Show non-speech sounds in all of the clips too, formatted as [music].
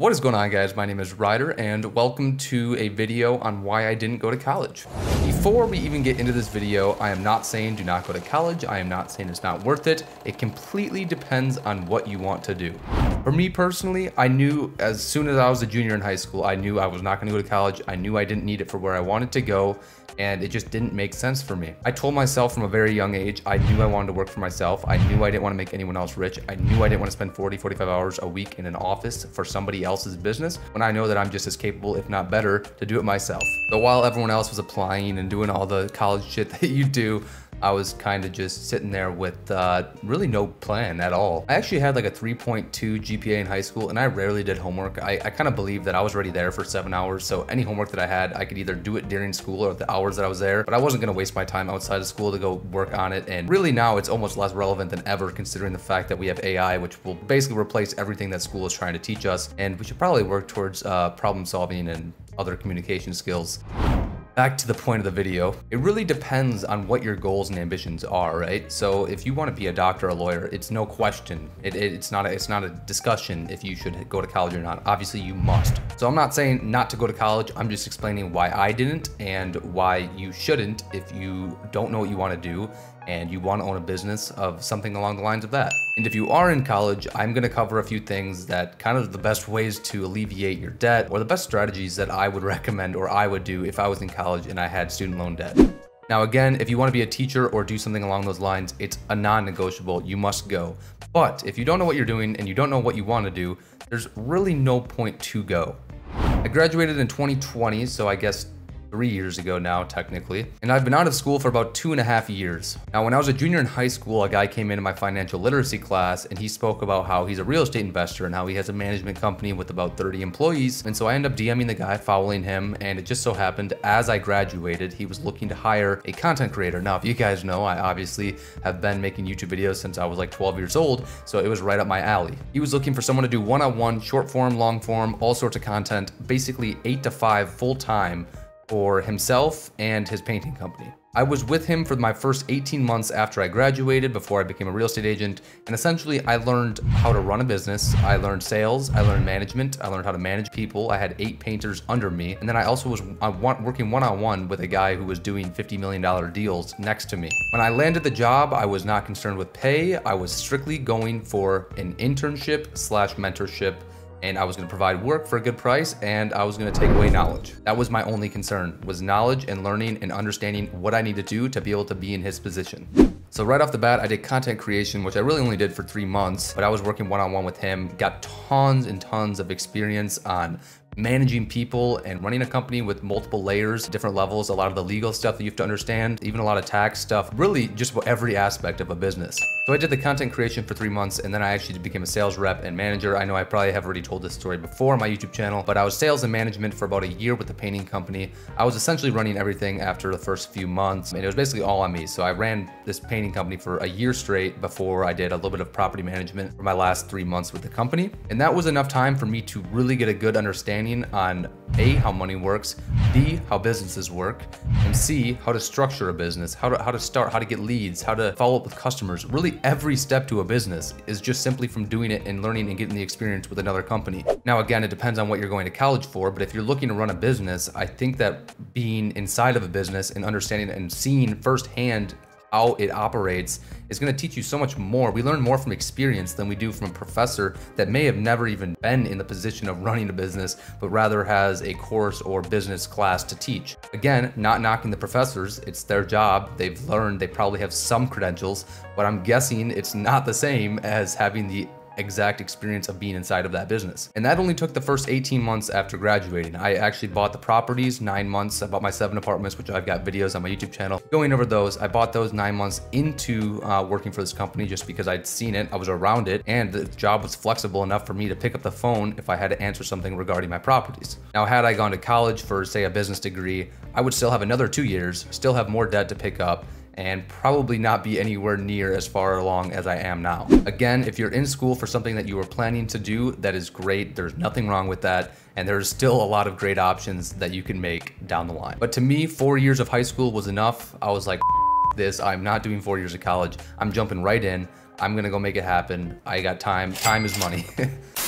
What is going on guys? My name is Ryder and welcome to a video on why I didn't go to college. Before we even get into this video, I am not saying do not go to college. I am not saying it's not worth it. It completely depends on what you want to do. For me personally, I knew as soon as I was a junior in high school, I knew I was not gonna go to college. I knew I didn't need it for where I wanted to go and it just didn't make sense for me. I told myself from a very young age, I knew I wanted to work for myself. I knew I didn't want to make anyone else rich. I knew I didn't want to spend 40, 45 hours a week in an office for somebody else's business when I know that I'm just as capable, if not better, to do it myself. So while everyone else was applying and doing all the college shit [laughs] that you do, I was kind of just sitting there with uh, really no plan at all. I actually had like a 3.2 GPA in high school and I rarely did homework. I, I kind of believed that I was already there for seven hours. So any homework that I had, I could either do it during school or the hours that I was there, but I wasn't gonna waste my time outside of school to go work on it. And really now it's almost less relevant than ever considering the fact that we have AI, which will basically replace everything that school is trying to teach us. And we should probably work towards uh, problem solving and other communication skills back to the point of the video, it really depends on what your goals and ambitions are, right? So if you want to be a doctor or a lawyer, it's no question. It, it, it's not a, it's not a discussion if you should go to college or not. Obviously you must. So I'm not saying not to go to college. I'm just explaining why I didn't and why you shouldn't if you don't know what you want to do and you want to own a business of something along the lines of that. And if you are in college, I'm going to cover a few things that kind of the best ways to alleviate your debt or the best strategies that I would [laughs] recommend or I would do if I was in college and I had student loan debt. Now again, if you want to be a teacher or do something along those lines, it's a non-negotiable, you must go. But if you don't know what you're doing and you don't know what you want to do, there's really no point to go. I graduated in 2020, so I guess three years ago now, technically. And I've been out of school for about two and a half years. Now, when I was a junior in high school, a guy came into my financial literacy class and he spoke about how he's a real estate investor and how he has a management company with about 30 employees. And so I ended up DMing the guy, following him. And it just so happened as I graduated, he was looking to hire a content creator. Now, if you guys know, I obviously have been making YouTube videos since I was like 12 years old. So it was right up my alley. He was looking for someone to do one-on-one, -on -one, short form, long form, all sorts of content, basically eight to five full time for himself and his painting company. I was with him for my first 18 months after I graduated before I became a real estate agent. And essentially I learned how to run a business. I learned sales, I learned management, I learned how to manage people. I had eight painters under me. And then I also was working one-on-one -on -one with a guy who was doing $50 million deals next to me. When I landed the job, I was not concerned with pay. I was strictly going for an internship slash mentorship and I was gonna provide work for a good price and I was gonna take away knowledge. That was my only concern, was knowledge and learning and understanding what I need to do to be able to be in his position. So right off the bat, I did content creation, which I really only did for three months, but I was working one-on-one -on -one with him, got tons and tons of experience on managing people and running a company with multiple layers, different levels, a lot of the legal stuff that you have to understand, even a lot of tax stuff, really just every aspect of a business. So I did the content creation for three months and then I actually became a sales rep and manager. I know I probably have already told this story before on my YouTube channel, but I was sales and management for about a year with the painting company. I was essentially running everything after the first few months and it was basically all on me. So I ran this painting company for a year straight before I did a little bit of property management for my last three months with the company. And that was enough time for me to really get a good understanding on A, how money works, B, how businesses work, and C, how to structure a business, how to, how to start, how to get leads, how to follow up with customers, really every step to a business is just simply from doing it and learning and getting the experience with another company. Now, again, it depends on what you're going to college for, but if you're looking to run a business, I think that being inside of a business and understanding and seeing firsthand how it operates is going to teach you so much more. We learn more from experience than we do from a professor that may have never even been in the position of running a business, but rather has a course or business class to teach. Again, not knocking the professors, it's their job. They've learned, they probably have some credentials, but I'm guessing it's not the same as having the exact experience of being inside of that business. And that only took the first 18 months after graduating. I actually bought the properties nine months. I bought my seven apartments, which I've got videos on my YouTube channel. Going over those, I bought those nine months into uh, working for this company just because I'd seen it, I was around it, and the job was flexible enough for me to pick up the phone if I had to answer something regarding my properties. Now, had I gone to college for, say, a business degree, I would still have another two years, still have more debt to pick up, and probably not be anywhere near as far along as I am now. Again, if you're in school for something that you were planning to do, that is great. There's nothing wrong with that. And there's still a lot of great options that you can make down the line. But to me, four years of high school was enough. I was like, this, I'm not doing four years of college. I'm jumping right in. I'm gonna go make it happen. I got time. Time is money. [laughs]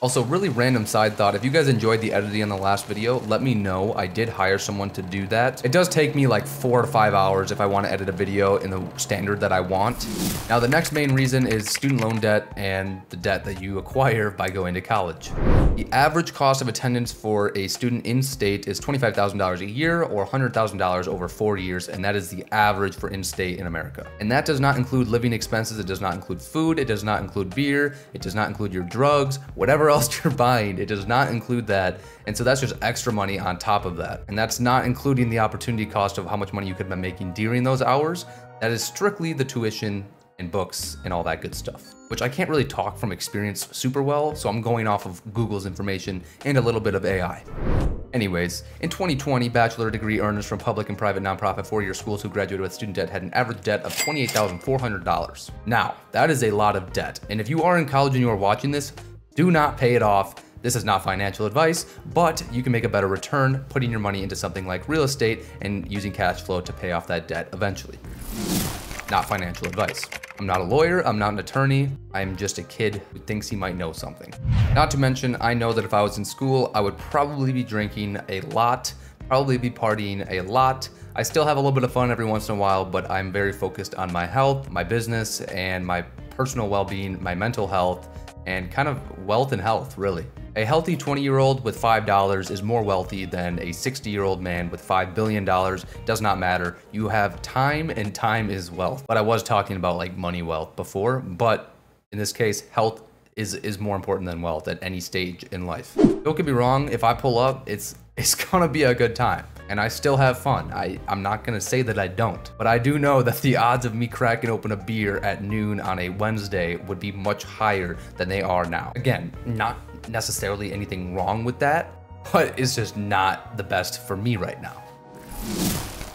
Also, really random side thought, if you guys enjoyed the editing in the last video, let me know. I did hire someone to do that. It does take me like four to five hours if I want to edit a video in the standard that I want. Now, the next main reason is student loan debt and the debt that you acquire by going to college. The average cost of attendance for a student in-state is $25,000 a year or $100,000 over four years, and that is the average for in-state in America. And that does not include living expenses, it does not include food, it does not include beer, it does not include your drugs, [laughs] else you're buying. It does not include that. And so that's just extra money on top of that. And that's not including the opportunity cost of how much money you could have been making during those hours. That is strictly the tuition and books and all that good stuff, which I can't really talk from experience super well. So I'm going off of Google's information and a little bit of AI. Anyways, in 2020, bachelor degree earners from public and private nonprofit four-year schools who graduated with student debt had an average debt of $28,400. Now, that is a lot of debt. And if you are in college and you are watching this, do not pay it off. This is not financial advice, but you can make a better return putting your money into something like real estate and using cash flow to pay off that debt eventually. Not financial advice. I'm not a lawyer, I'm not an attorney, I'm just a kid who thinks he might know something. Not to mention, I know that if I was in school, I would probably be drinking a lot, probably be partying a lot. I still have a little bit of fun every once in a while, but I'm very focused on my health, my business, and my personal well-being, my mental health, and kind of wealth and health, really. A healthy 20 year old with $5 is more wealthy than a 60 year old man with $5 billion. Does not matter. You have time, and time is wealth. But I was talking about like money wealth before, but in this case, health is, is more important than wealth at any stage in life. Don't get me wrong, if I pull up, it's, [laughs] it's gonna be a good time and I still have fun. I, I'm not gonna say that I don't, but I do know that the odds of me cracking open a beer at noon on a Wednesday would be much higher than they are now. Again, not necessarily anything wrong with that, but it's just not the best for me right now.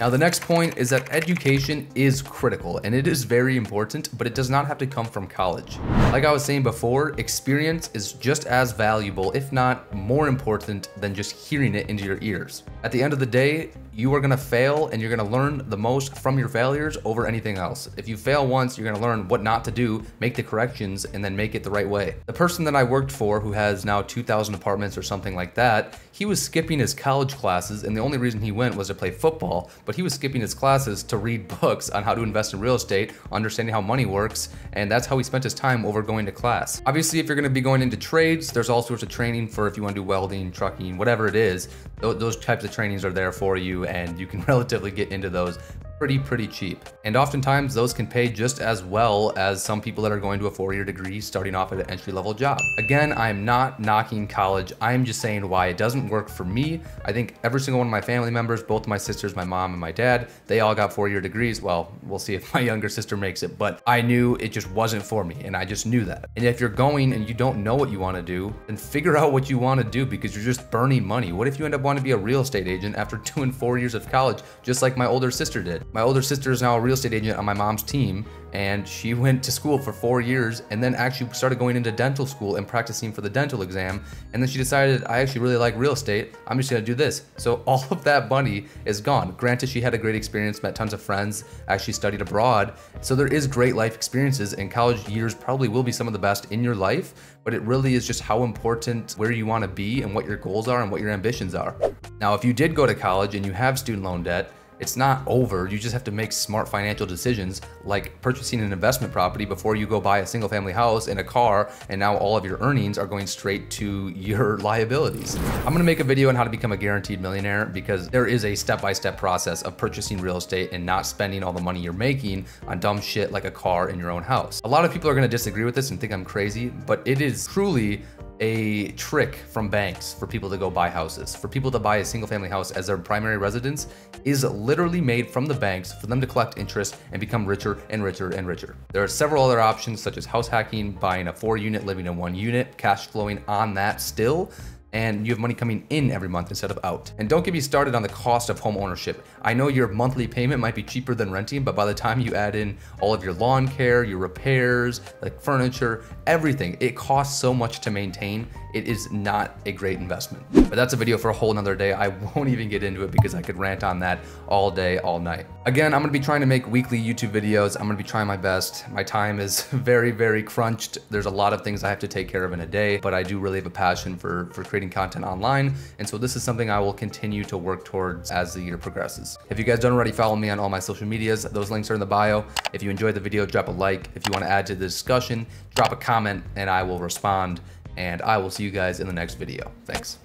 Now, the next point is that education is critical and it is very important, but it does not have to come from college. Like I was saying before, experience is just as valuable, if not more important than just hearing it into your ears. At the end of the day, you are gonna fail and you're gonna learn the most from your failures over anything else. If you fail once, you're gonna learn what not to do, make the corrections, and then make it the right way. The person that I worked for who has now 2,000 apartments or something like that, he was skipping his college classes and the only reason he went was to play football, but he was skipping his classes to read books on how to invest in real estate, understanding how money works, and that's how he spent his time over going to class. Obviously, if you're gonna be going into trades, there's all sorts of training for if you wanna do welding, trucking, whatever it is, those types of trainings are there for you and you can [laughs] relatively get into those pretty, pretty cheap. And oftentimes those can pay just as well as some people that are going to a four-year degree starting off at an entry-level job. Again, I'm not knocking college. I'm just saying why it doesn't work for me. I think every single one of my family members, both my sisters, my mom and my dad, they all got four-year degrees. Well, we'll see if my [laughs] younger sister makes it, but I knew it just wasn't for me and I just knew that. And if you're going and you don't know what you want to do, then figure out what you want to do because you're just burning money. What if you end up wanting to be a real estate agent after [laughs] doing four years of college, just like my older sister did? My older sister is now a real estate agent on my mom's team and she [laughs] went to school for four years and then actually started going into dental school and practicing for the dental exam. And then she decided, I actually really like real estate. I'm just gonna do this. So [laughs] all of that money is gone. Granted, she had a great experience, met tons of friends, actually studied abroad. So there is great life experiences and college years probably will be some of the best in your life, but it really is just how important where you wanna be and what your goals are and what your ambitions are. Now, if you did go to college and you have student loan debt, it's not over. You just have to make smart financial decisions like purchasing an investment property before you go buy a single family house and a car and now all of your earnings are going straight to [laughs] your liabilities. I'm gonna make a video on how to become a guaranteed millionaire because there is a step-by-step process of purchasing real estate and not spending all the money you're making on dumb shit like a car in your own house. A lot of people are gonna disagree with this and think I'm crazy, but it is truly a trick from banks for people to go buy houses. For people to buy a single family house as their primary residence is literally made from the banks for them to collect interest and become richer and richer and richer. There are several other options such as house hacking, buying a four unit, living in one unit, cash flowing on that still. And you have money coming in every month instead of out. And don't get me started on the cost of home ownership. I know your monthly payment might be cheaper than renting, but by the time you add in all of your lawn care, your repairs, like furniture, everything, it costs so much to maintain. It is not a great investment. But that's a video for a whole nother day. I [laughs] won't even get into it because I could rant on that all day, all night. Again, I'm gonna be trying to make weekly YouTube videos. I'm gonna be trying my best. My time is [laughs] very, very crunched. There's a lot of things I have to take care of in a day, but I do really have a passion for, for creating content online. And so this is something I will continue to work towards as the year progresses. If you guys don't already follow me on all my social medias, those links are in the bio. If you enjoyed the video, drop a like. If you wanna add to the discussion, drop a comment and I will respond and I will see you guys in the next video. Thanks.